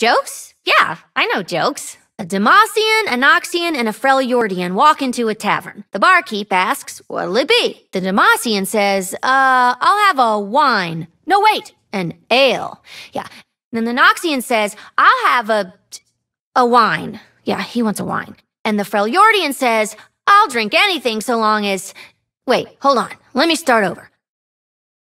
Jokes? Yeah, I know jokes. A Demacian, an Noxian, and a Freljordian walk into a tavern. The barkeep asks, What'll it be? The Demacian says, Uh, I'll have a wine. No, wait, an ale. Yeah. Then the Noxian says, I'll have a. a wine. Yeah, he wants a wine. And the Freljordian says, I'll drink anything so long as. Wait, hold on. Let me start over.